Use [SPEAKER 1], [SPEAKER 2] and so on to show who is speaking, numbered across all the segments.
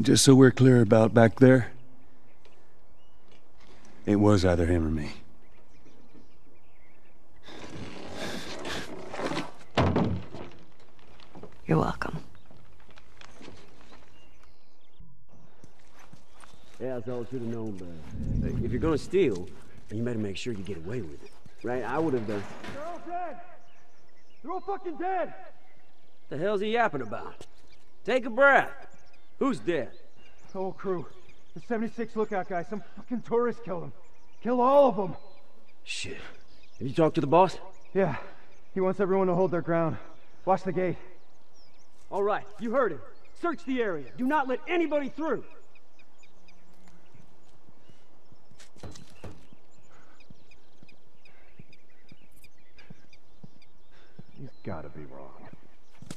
[SPEAKER 1] And just so we're clear about back there, it was either him or me.
[SPEAKER 2] You're welcome.
[SPEAKER 3] Yeah, that's all I should have known, but uh, if you're gonna steal, you better make sure you get away with it. Right? I would have done.
[SPEAKER 4] They're all dead! They're all fucking dead!
[SPEAKER 3] The hell's he yapping about? Take a breath. Who's dead?
[SPEAKER 4] The whole crew. The 76 lookout guy. Some fucking tourist killed him. Kill all of them.
[SPEAKER 3] Shit. Have you talked to the boss?
[SPEAKER 4] Yeah. He wants everyone to hold their ground. Watch the gate.
[SPEAKER 3] All right, you heard him. Search the area. Do not let anybody through.
[SPEAKER 4] He's gotta be wrong.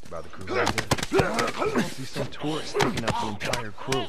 [SPEAKER 5] About the crew Must be some tourists taking out the entire crew.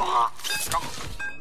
[SPEAKER 5] 頑張れ!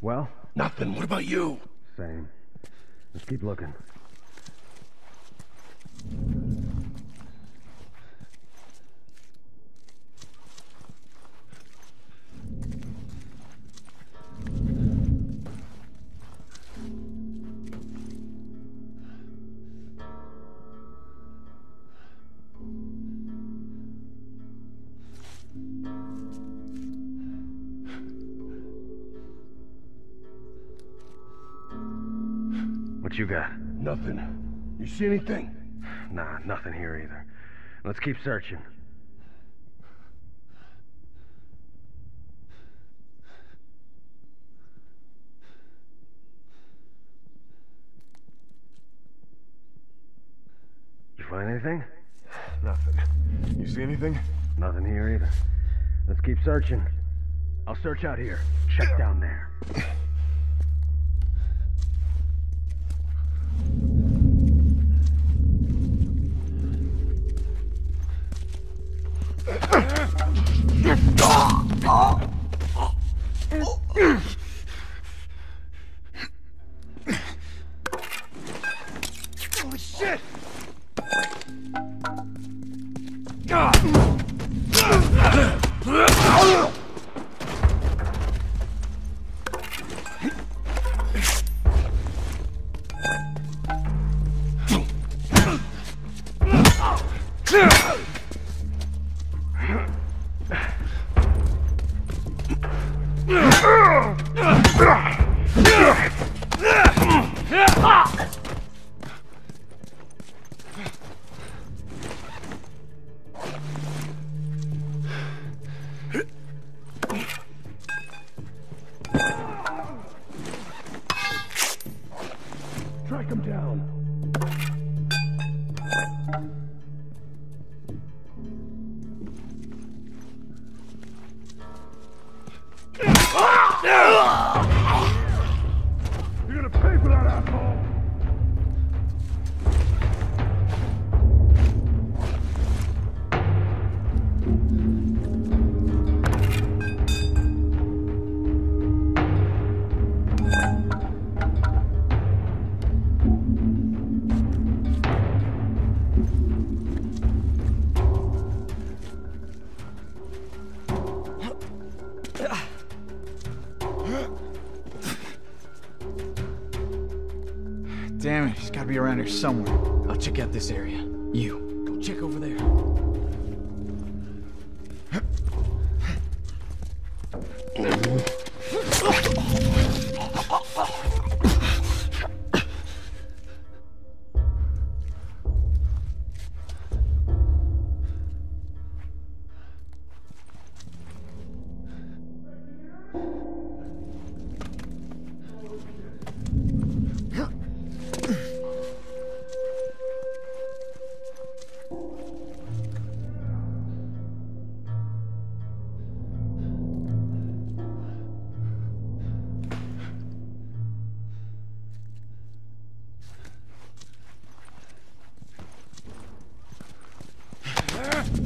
[SPEAKER 2] Well,
[SPEAKER 5] Nothing. What about you?
[SPEAKER 2] same. Let's keep looking.
[SPEAKER 5] Nothing. You see anything?
[SPEAKER 2] Nah, nothing here either. Let's keep searching. You find anything?
[SPEAKER 5] Nothing. You see anything?
[SPEAKER 2] Nothing here either. Let's keep searching. I'll search out here. Check down there.
[SPEAKER 6] Here somewhere. I'll check out this area.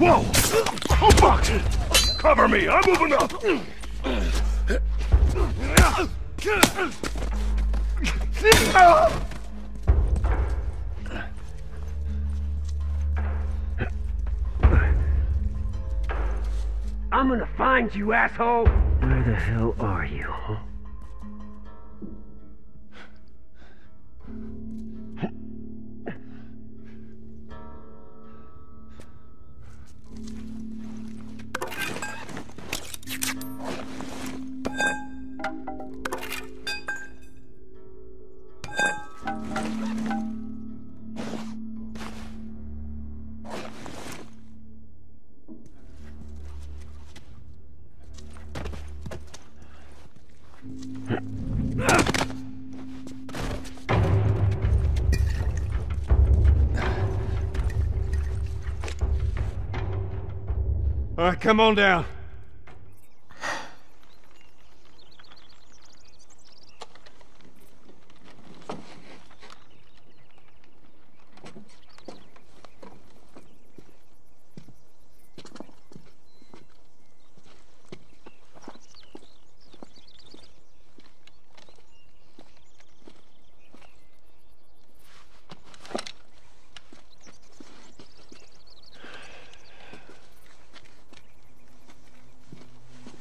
[SPEAKER 5] Whoa! Oh, fuck! Cover me! I'm moving up!
[SPEAKER 3] I'm gonna find you, asshole! Where the hell are you, huh?
[SPEAKER 4] Come on down.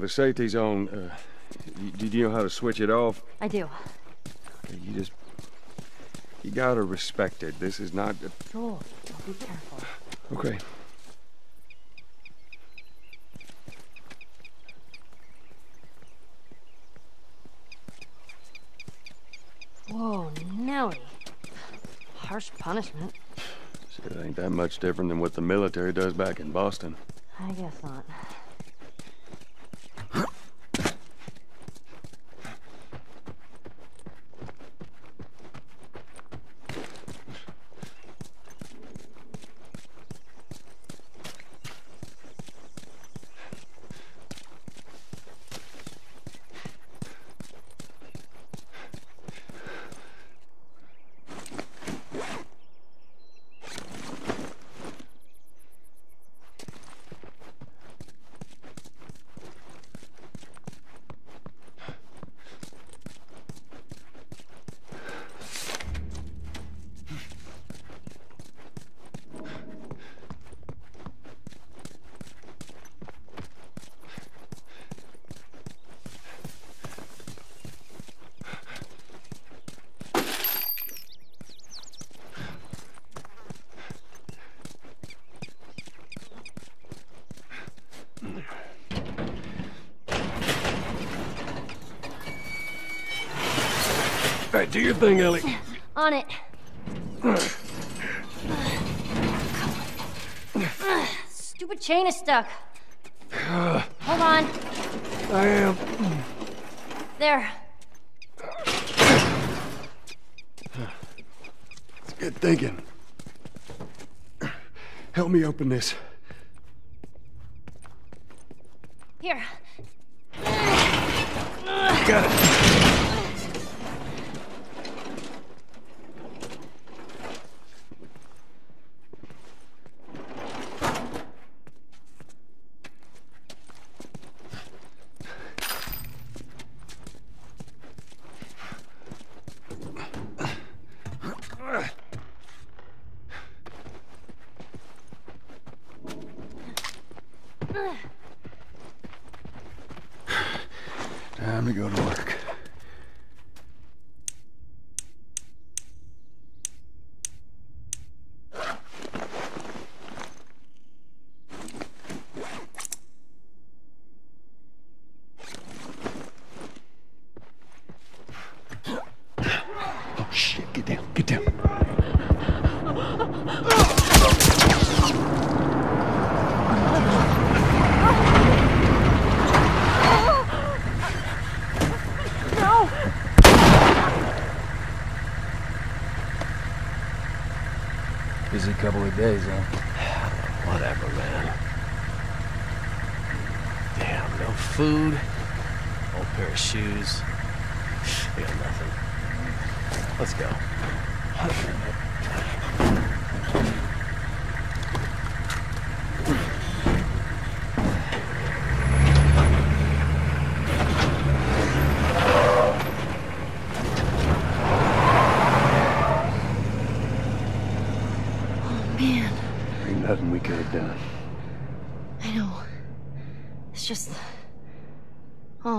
[SPEAKER 1] The safety's on. Uh, did you know how to switch it off?
[SPEAKER 7] I do.
[SPEAKER 1] You just. You gotta respect it. This is not.
[SPEAKER 7] Joel, I'll be careful.
[SPEAKER 1] Okay.
[SPEAKER 7] Whoa, Nellie. Harsh punishment.
[SPEAKER 1] Shit, it ain't that much different than what the military does back in Boston.
[SPEAKER 7] I guess not.
[SPEAKER 1] All right, do your thing, Ellie.
[SPEAKER 7] On it. Stupid chain is stuck. Hold on.
[SPEAKER 1] I am.
[SPEAKER 7] There.
[SPEAKER 1] Good thinking. Help me open this.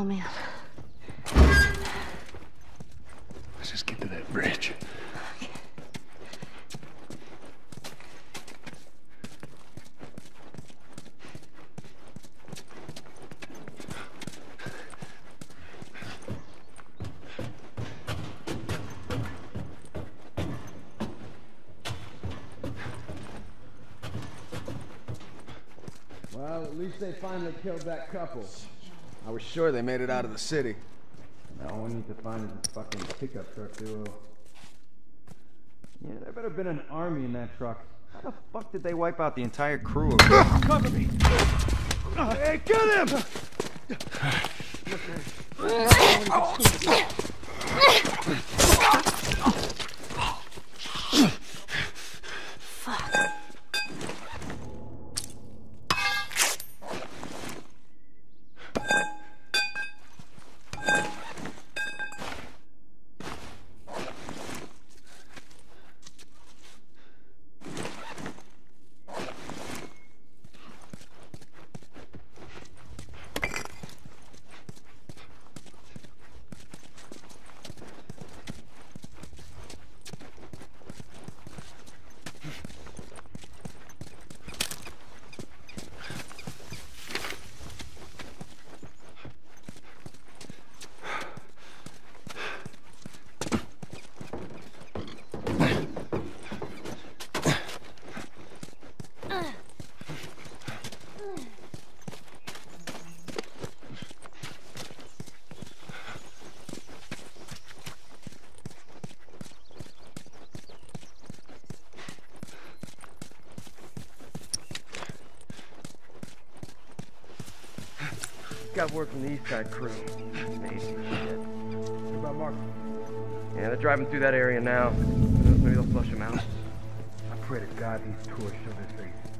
[SPEAKER 1] Oh,
[SPEAKER 2] man. Let's
[SPEAKER 7] just
[SPEAKER 1] get to that bridge.
[SPEAKER 8] Well, at least they finally killed that couple. I was sure they made it out of the city.
[SPEAKER 4] Now all we need to find is this fucking pickup truck, too. Yeah, there better have been an army in that truck.
[SPEAKER 9] How the fuck did they wipe out the entire crew?
[SPEAKER 4] Cover me! Hey, get him!
[SPEAKER 2] Got word from the East Side crew.
[SPEAKER 4] What about Mark?
[SPEAKER 2] Yeah, they're driving through that area now. Maybe they'll flush him out.
[SPEAKER 4] I pray to God these tourists show their face.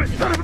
[SPEAKER 4] Damn it, son of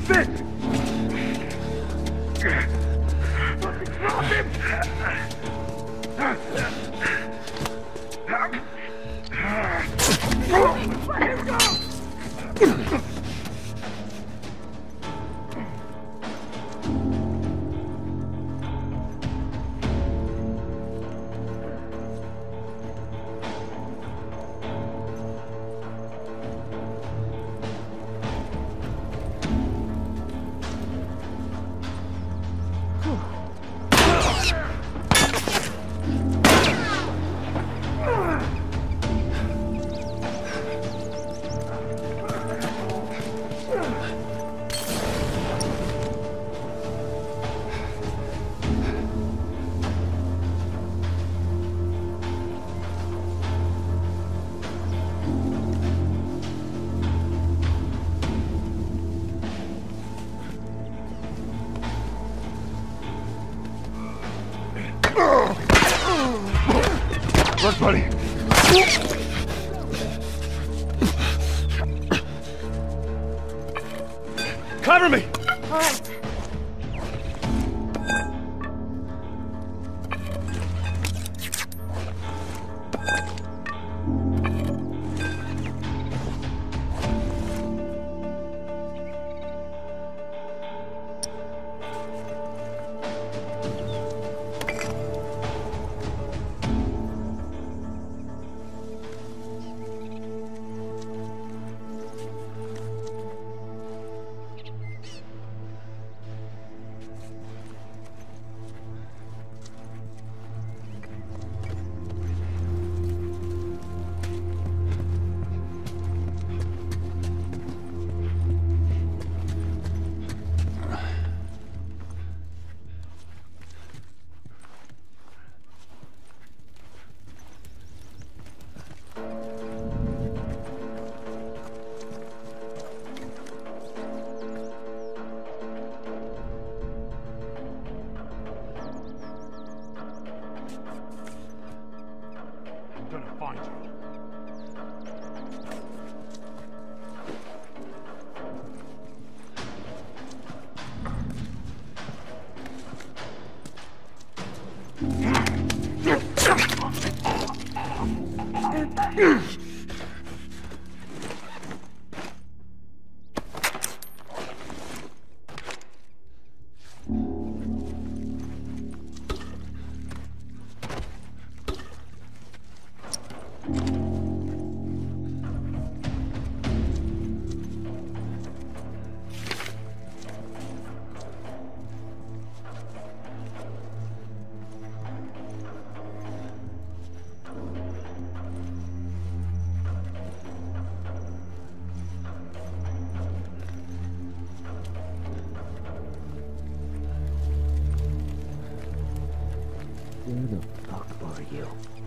[SPEAKER 3] are you?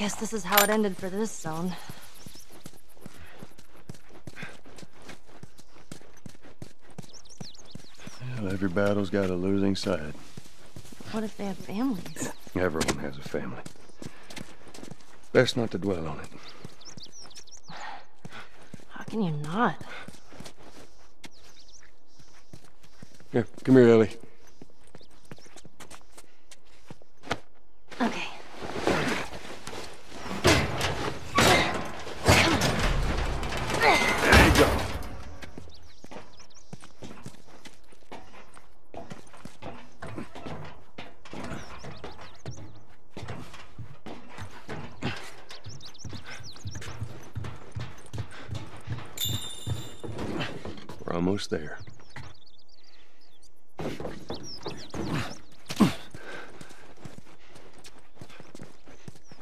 [SPEAKER 7] Guess this is how it ended for this zone.
[SPEAKER 1] Well, every battle's got a losing side.
[SPEAKER 7] What if they have families?
[SPEAKER 1] Everyone has a family. Best not to dwell on it.
[SPEAKER 7] How can you not?
[SPEAKER 1] Here, come here, Ellie.
[SPEAKER 7] Okay.
[SPEAKER 1] There you go. We're almost there.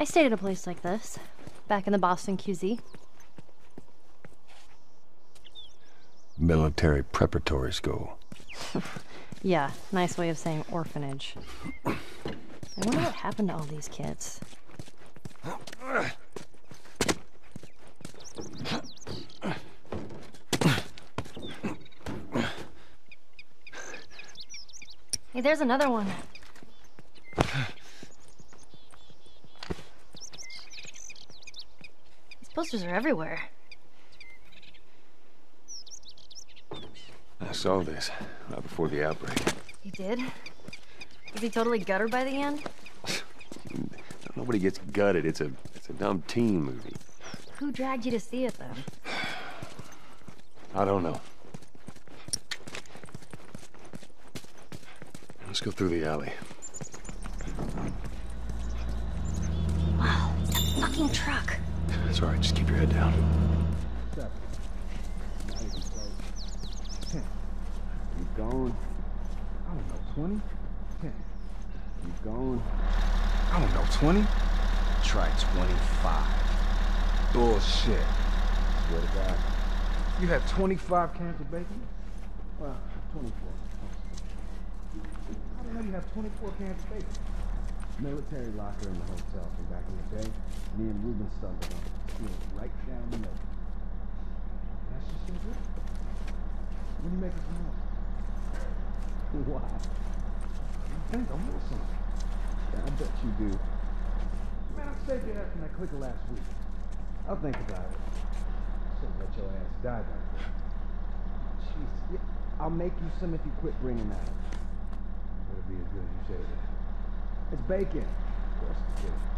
[SPEAKER 7] I stayed at a place like this, back in the Boston QZ.
[SPEAKER 1] Military preparatory school.
[SPEAKER 7] Yeah, nice way of saying orphanage. I wonder what happened to all these kids. Hey, there's another one. Posters are everywhere.
[SPEAKER 1] I saw this right before the outbreak.
[SPEAKER 7] You did? Was he totally gutted by the end?
[SPEAKER 1] Nobody gets gutted. It's a it's a dumb teen movie.
[SPEAKER 7] Who dragged you to see it then?
[SPEAKER 1] I don't know. Let's go through the alley.
[SPEAKER 7] Wow, it's that fucking truck.
[SPEAKER 1] It's all right. Just keep your head down.
[SPEAKER 3] Keep going.
[SPEAKER 4] I don't know, 20?
[SPEAKER 3] Keep going.
[SPEAKER 4] I don't know, 20?
[SPEAKER 3] Try 25.
[SPEAKER 4] Bullshit.
[SPEAKER 3] Swear to God.
[SPEAKER 4] You had 25 cans of bacon?
[SPEAKER 3] Well, 24.
[SPEAKER 4] How the hell you have 24 cans of bacon?
[SPEAKER 3] Military locker in the hotel from back in the day. Me and Ruben stumbled on it. Right down the middle.
[SPEAKER 4] That's just so good. When you making some more?
[SPEAKER 3] Why?
[SPEAKER 4] You think I'm something.
[SPEAKER 3] Yeah, I bet you do.
[SPEAKER 4] Man, I saved your ass from that clicker last week. I'll think about it. Shouldn't let your ass die back there.
[SPEAKER 3] Jeez, yeah, I'll make you some if you quit bringing that up.
[SPEAKER 4] Better be as good as you say it is.
[SPEAKER 3] It's bacon.
[SPEAKER 4] Of course it's good.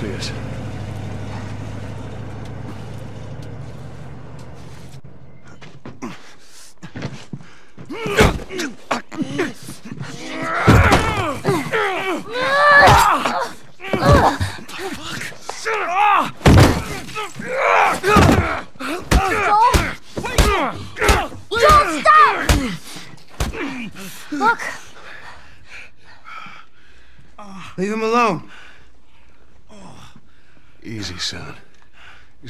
[SPEAKER 1] See.
[SPEAKER 10] Joel, stop! Look,
[SPEAKER 11] Leave him alone.
[SPEAKER 1] Easy, son. Just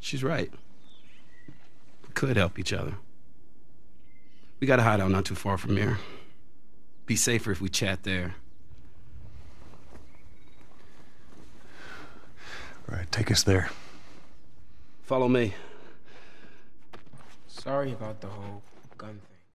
[SPEAKER 11] She's right. We could help each other. We got a hideout not too far from here. Be safer if we chat there.
[SPEAKER 1] All right, take us there.
[SPEAKER 11] Follow me.
[SPEAKER 12] Sorry about the whole gun